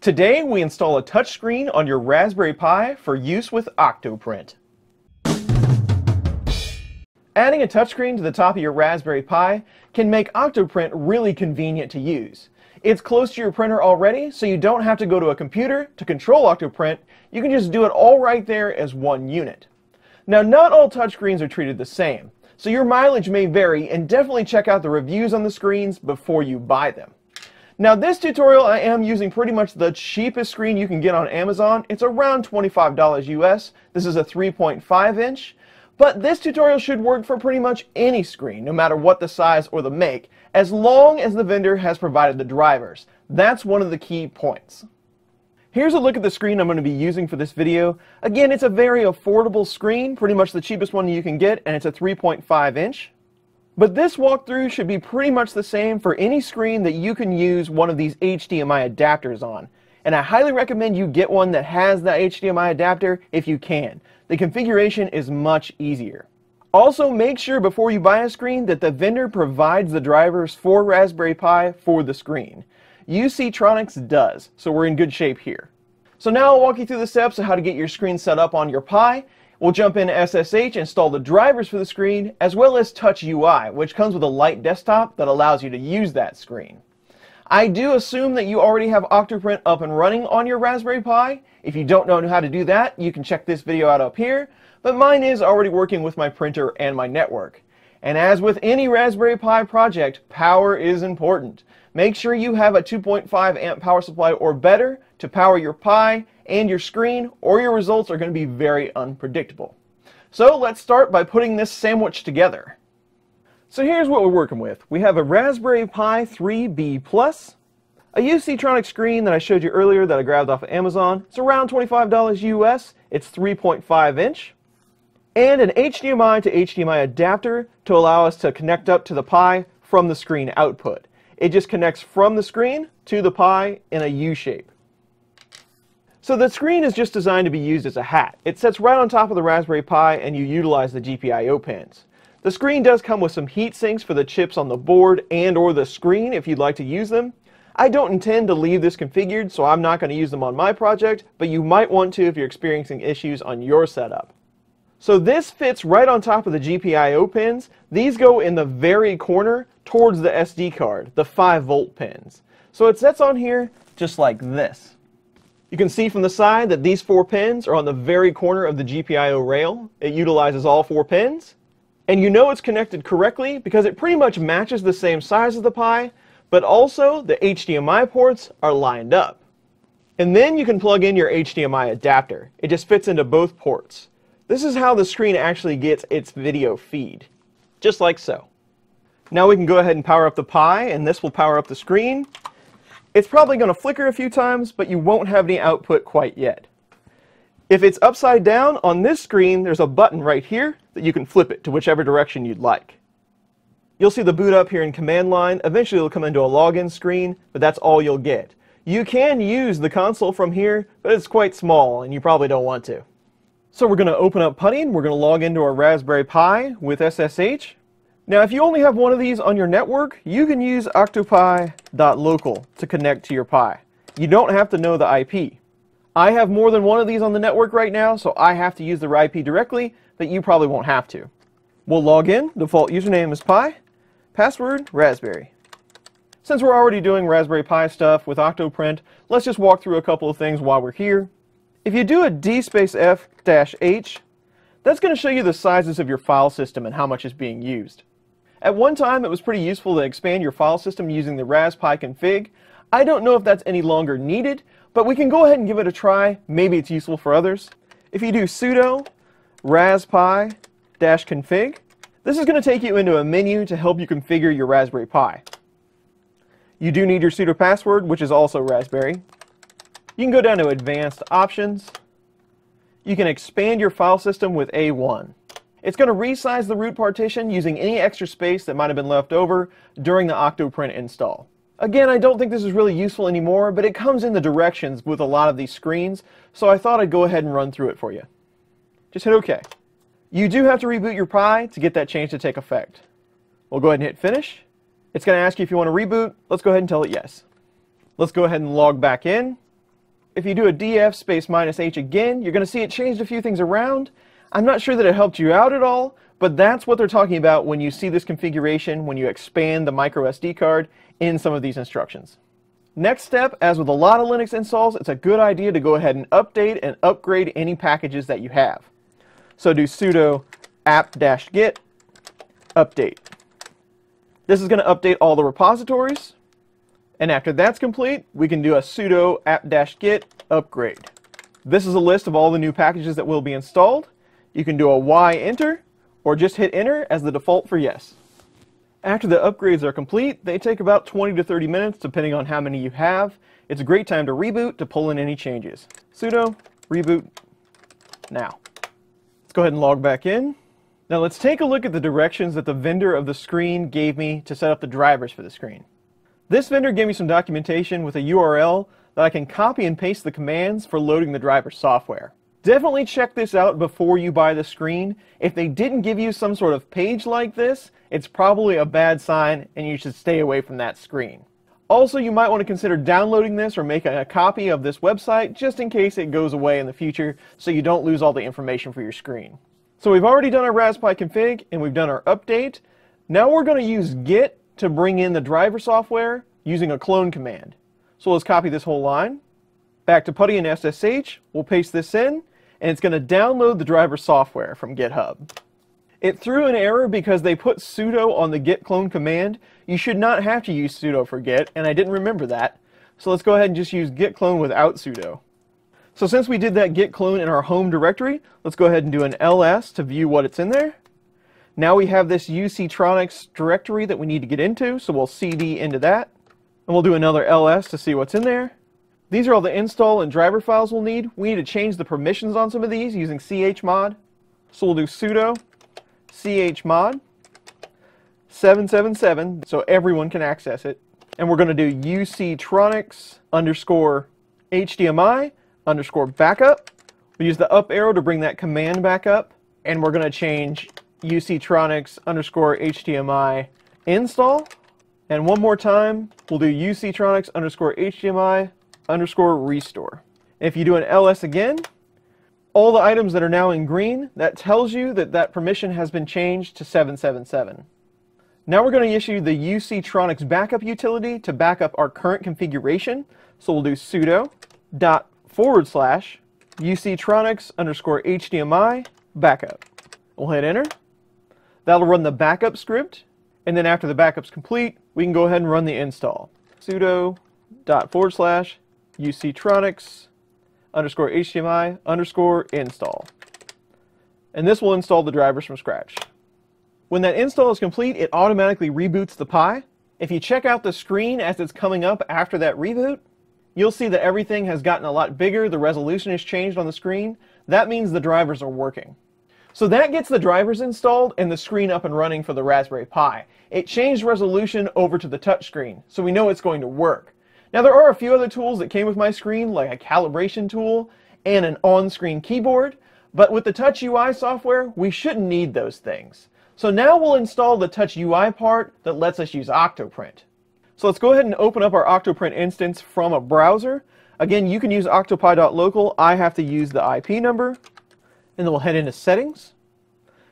Today we install a touchscreen on your Raspberry Pi for use with Octoprint. Adding a touchscreen to the top of your Raspberry Pi can make Octoprint really convenient to use. It's close to your printer already, so you don't have to go to a computer to control Octoprint. You can just do it all right there as one unit. Now, not all touchscreens are treated the same, so your mileage may vary and definitely check out the reviews on the screens before you buy them. Now this tutorial I am using pretty much the cheapest screen you can get on Amazon. It's around $25 US. This is a 3.5 inch. But this tutorial should work for pretty much any screen, no matter what the size or the make, as long as the vendor has provided the drivers. That's one of the key points. Here's a look at the screen I'm going to be using for this video. Again, it's a very affordable screen, pretty much the cheapest one you can get, and it's a 3.5 inch. But this walkthrough should be pretty much the same for any screen that you can use one of these HDMI adapters on. And I highly recommend you get one that has the HDMI adapter if you can. The configuration is much easier. Also, make sure before you buy a screen that the vendor provides the drivers for Raspberry Pi for the screen. UCtronics does, so we're in good shape here. So now I'll walk you through the steps of how to get your screen set up on your Pi We'll jump into SSH, install the drivers for the screen, as well as Touch UI, which comes with a light desktop that allows you to use that screen. I do assume that you already have Octoprint up and running on your Raspberry Pi. If you don't know how to do that, you can check this video out up here, but mine is already working with my printer and my network. And as with any Raspberry Pi project, power is important. Make sure you have a 2.5 amp power supply or better to power your Pi and your screen, or your results are going to be very unpredictable. So let's start by putting this sandwich together. So here's what we're working with. We have a Raspberry Pi 3B Plus, a UCtronic screen that I showed you earlier that I grabbed off of Amazon. It's around $25 US. It's 3.5 inch. And an HDMI to HDMI adapter to allow us to connect up to the Pi from the screen output. It just connects from the screen to the Pi in a U shape. So the screen is just designed to be used as a hat. It sits right on top of the Raspberry Pi and you utilize the GPIO pins. The screen does come with some heat sinks for the chips on the board and or the screen if you'd like to use them. I don't intend to leave this configured, so I'm not going to use them on my project, but you might want to if you're experiencing issues on your setup. So this fits right on top of the GPIO pins. These go in the very corner towards the SD card, the 5 volt pins. So it sits on here just like this. You can see from the side that these four pins are on the very corner of the GPIO rail. It utilizes all four pins. And you know it's connected correctly because it pretty much matches the same size as the Pi, but also the HDMI ports are lined up. And then you can plug in your HDMI adapter. It just fits into both ports. This is how the screen actually gets its video feed, just like so. Now we can go ahead and power up the Pi, and this will power up the screen. It's probably going to flicker a few times, but you won't have any output quite yet. If it's upside down on this screen, there's a button right here that you can flip it to whichever direction you'd like. You'll see the boot up here in command line. Eventually it'll come into a login screen, but that's all you'll get. You can use the console from here, but it's quite small and you probably don't want to. So we're going to open up Putty. And we're going to log into our Raspberry Pi with SSH. Now, if you only have one of these on your network, you can use octopi.local to connect to your Pi. You don't have to know the IP. I have more than one of these on the network right now, so I have to use the IP directly, but you probably won't have to. We'll log in. Default username is Pi. Password, Raspberry. Since we're already doing Raspberry Pi stuff with Octoprint, let's just walk through a couple of things while we're here. If you do a D space F dash H, that's going to show you the sizes of your file system and how much is being used. At one time, it was pretty useful to expand your file system using the raspi config. I don't know if that's any longer needed, but we can go ahead and give it a try. Maybe it's useful for others. If you do sudo raspi-config, this is going to take you into a menu to help you configure your Raspberry Pi. You do need your sudo password, which is also Raspberry. You can go down to Advanced Options. You can expand your file system with A1. It's going to resize the root partition using any extra space that might have been left over during the Octoprint install. Again, I don't think this is really useful anymore, but it comes in the directions with a lot of these screens, so I thought I'd go ahead and run through it for you. Just hit OK. You do have to reboot your Pi to get that change to take effect. We'll go ahead and hit Finish. It's going to ask you if you want to reboot. Let's go ahead and tell it yes. Let's go ahead and log back in. If you do a df space minus h again, you're going to see it changed a few things around. I'm not sure that it helped you out at all, but that's what they're talking about when you see this configuration, when you expand the micro SD card in some of these instructions. Next step, as with a lot of Linux installs, it's a good idea to go ahead and update and upgrade any packages that you have. So do sudo apt-get update. This is going to update all the repositories. And after that's complete, we can do a sudo apt-get upgrade. This is a list of all the new packages that will be installed. You can do a Y enter, or just hit enter as the default for yes. After the upgrades are complete, they take about 20 to 30 minutes depending on how many you have. It's a great time to reboot to pull in any changes. sudo reboot now. Let's go ahead and log back in. Now let's take a look at the directions that the vendor of the screen gave me to set up the drivers for the screen. This vendor gave me some documentation with a URL that I can copy and paste the commands for loading the driver software. Definitely check this out before you buy the screen. If they didn't give you some sort of page like this, it's probably a bad sign and you should stay away from that screen. Also, you might want to consider downloading this or making a copy of this website just in case it goes away in the future so you don't lose all the information for your screen. So we've already done our Raspberry config and we've done our update. Now we're going to use git to bring in the driver software using a clone command. So let's copy this whole line. Back to PuTTY and SSH, we'll paste this in, and it's going to download the driver software from GitHub. It threw an error because they put sudo on the git clone command. You should not have to use sudo for git, and I didn't remember that. So let's go ahead and just use git clone without sudo. So since we did that git clone in our home directory, let's go ahead and do an ls to view what it's in there. Now we have this UCtronics directory that we need to get into, so we'll cd into that. And we'll do another ls to see what's in there. These are all the install and driver files we'll need. We need to change the permissions on some of these using chmod. So we'll do sudo chmod 777 so everyone can access it. And we're going to do uctronics underscore HDMI underscore backup. We use the up arrow to bring that command back up. And we're going to change uctronics underscore HDMI install. And one more time, we'll do uctronics underscore HDMI underscore restore. If you do an ls again, all the items that are now in green, that tells you that that permission has been changed to 777. Now we're going to issue the uctronics backup utility to back up our current configuration. So we'll do sudo dot forward slash uctronics underscore HDMI backup. We'll hit enter. That'll run the backup script. And then after the backup's complete, we can go ahead and run the install. sudo dot forward slash uctronics underscore HDMI underscore install. And this will install the drivers from scratch. When that install is complete, it automatically reboots the Pi. If you check out the screen as it's coming up after that reboot, you'll see that everything has gotten a lot bigger, the resolution has changed on the screen. That means the drivers are working. So that gets the drivers installed and the screen up and running for the Raspberry Pi. It changed resolution over to the touchscreen, so we know it's going to work. Now there are a few other tools that came with my screen, like a calibration tool and an on-screen keyboard, but with the Touch UI software, we shouldn't need those things. So now we'll install the Touch UI part that lets us use Octoprint. So let's go ahead and open up our Octoprint instance from a browser. Again, you can use octopi.local. I have to use the IP number. And then we'll head into settings.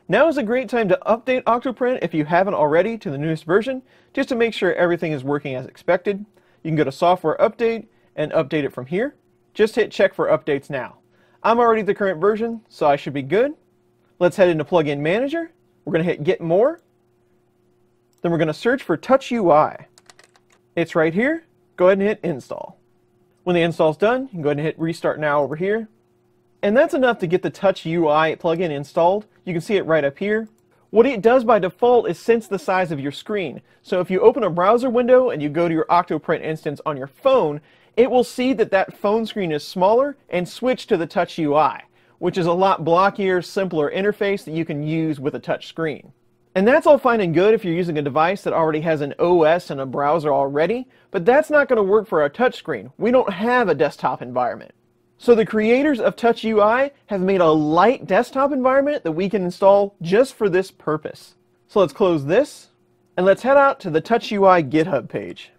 Now is a great time to update Octoprint if you haven't already to the newest version, just to make sure everything is working as expected. You can go to software update and update it from here. Just hit check for updates now. I'm already the current version, so I should be good. Let's head into Plugin Manager. We're going to hit Get More. Then we're going to search for Touch UI. It's right here. Go ahead and hit Install. When the install is done, you can go ahead and hit Restart Now over here. And that's enough to get the Touch UI plugin installed. You can see it right up here. What it does by default is sense the size of your screen. So if you open a browser window and you go to your Octoprint instance on your phone, it will see that that phone screen is smaller and switch to the Touch UI, which is a lot blockier, simpler interface that you can use with a touch screen. And that's all fine and good if you're using a device that already has an OS and a browser already, but that's not going to work for a touchscreen. We don't have a desktop environment. So the creators of Touch UI have made a light desktop environment that we can install just for this purpose. So let's close this and let's head out to the Touch UI GitHub page.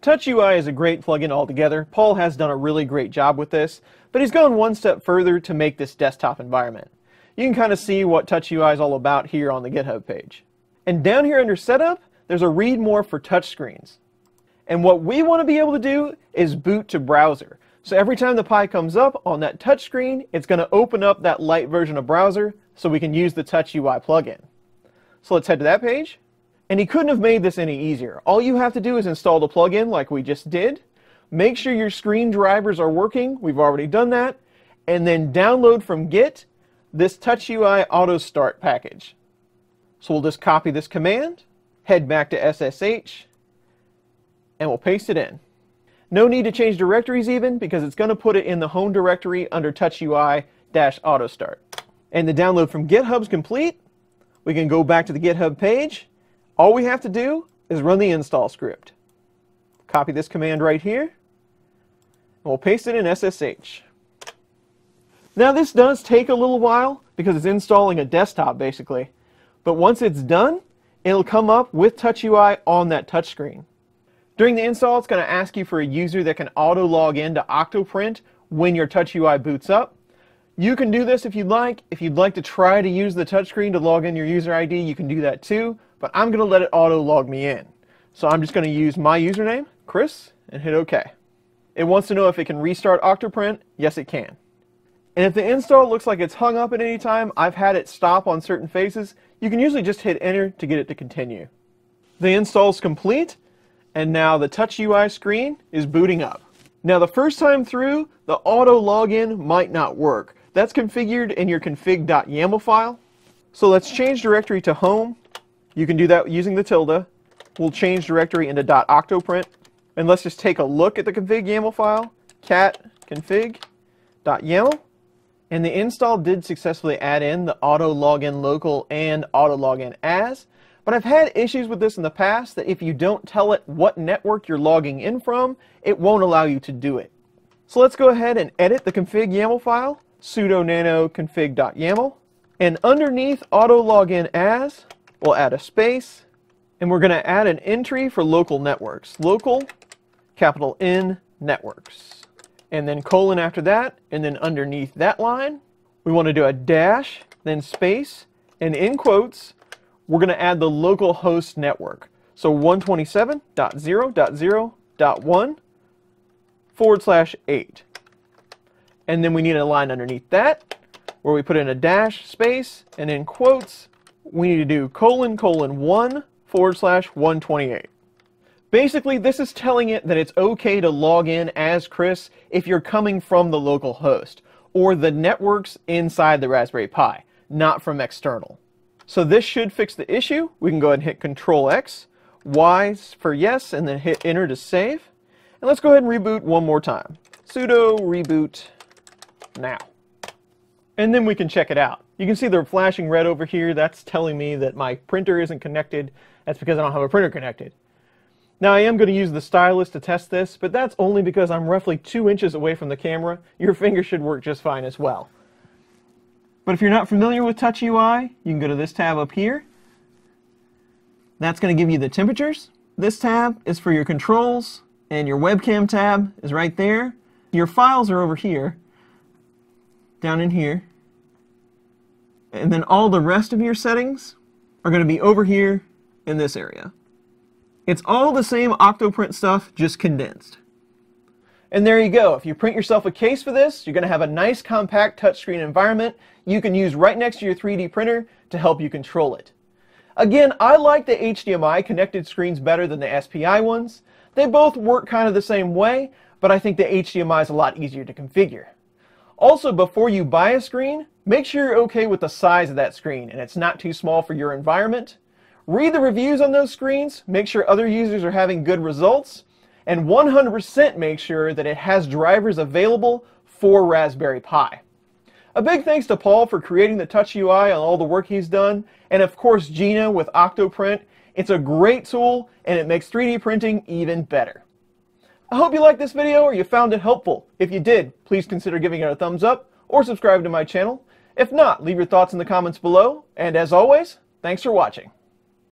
Touch UI is a great plugin altogether. Paul has done a really great job with this, but he's gone one step further to make this desktop environment. You can kind of see what Touch UI is all about here on the GitHub page. And down here under Setup, there's a Read More for touchscreens. And what we want to be able to do is boot to browser. So every time the Pi comes up on that touchscreen, it's going to open up that light version of browser so we can use the Touch UI plugin. So let's head to that page. And he couldn't have made this any easier. All you have to do is install the plugin like we just did. Make sure your screen drivers are working. We've already done that. And then download from Git this Touch UI Auto Start package. So we'll just copy this command, head back to SSH, and we'll paste it in. No need to change directories even because it's going to put it in the home directory under TouchUI-AutoStart. And the download from GitHub's complete. We can go back to the GitHub page all we have to do is run the install script. Copy this command right here, and we'll paste it in SSH. Now this does take a little while because it's installing a desktop basically, but once it's done, it'll come up with TouchUI on that touchscreen. During the install, it's going to ask you for a user that can auto log into Octoprint when your TouchUI boots up. You can do this if you'd like. If you'd like to try to use the touchscreen to log in your user ID, you can do that too but I'm going to let it auto log me in. So I'm just going to use my username, Chris, and hit OK. It wants to know if it can restart Octoprint. Yes, it can. And if the install looks like it's hung up at any time, I've had it stop on certain phases, you can usually just hit enter to get it to continue. The install is complete, and now the Touch UI screen is booting up. Now the first time through, the auto login might not work. That's configured in your config.yaml file. So let's change directory to home you can do that using the tilde. We'll change directory into .octoprint. And let's just take a look at the config YAML file, cat config.yaml. And the install did successfully add in the auto login local and auto login as. But I've had issues with this in the past that if you don't tell it what network you're logging in from, it won't allow you to do it. So let's go ahead and edit the config YAML file, sudo nano config.yaml. And underneath auto login as, We'll add a space, and we're going to add an entry for local networks. Local, capital N, networks. And then colon after that, and then underneath that line, we want to do a dash, then space, and in quotes, we're going to add the local host network. So 127.0.0.1 forward slash 8. And then we need a line underneath that where we put in a dash, space, and in quotes, we need to do colon colon 1 forward slash 128. Basically, this is telling it that it's okay to log in as Chris if you're coming from the local host, or the networks inside the Raspberry Pi, not from external. So this should fix the issue. We can go ahead and hit Control X, Y for yes, and then hit Enter to save. And let's go ahead and reboot one more time. sudo reboot now. And then we can check it out. You can see the flashing red over here. That's telling me that my printer isn't connected. That's because I don't have a printer connected. Now I am going to use the stylus to test this, but that's only because I'm roughly two inches away from the camera. Your finger should work just fine as well. But if you're not familiar with Touch UI, you can go to this tab up here. That's going to give you the temperatures. This tab is for your controls, and your webcam tab is right there. Your files are over here, down in here. And then all the rest of your settings are going to be over here in this area. It's all the same Octoprint stuff, just condensed. And there you go. If you print yourself a case for this, you're going to have a nice compact touchscreen environment you can use right next to your 3D printer to help you control it. Again, I like the HDMI connected screens better than the SPI ones. They both work kind of the same way, but I think the HDMI is a lot easier to configure. Also, before you buy a screen, Make sure you're okay with the size of that screen and it's not too small for your environment. Read the reviews on those screens, make sure other users are having good results, and 100% make sure that it has drivers available for Raspberry Pi. A big thanks to Paul for creating the Touch UI and all the work he's done, and of course Gina with Octoprint. It's a great tool and it makes 3D printing even better. I hope you liked this video or you found it helpful. If you did, please consider giving it a thumbs up or subscribe to my channel. If not, leave your thoughts in the comments below, and as always, thanks for watching.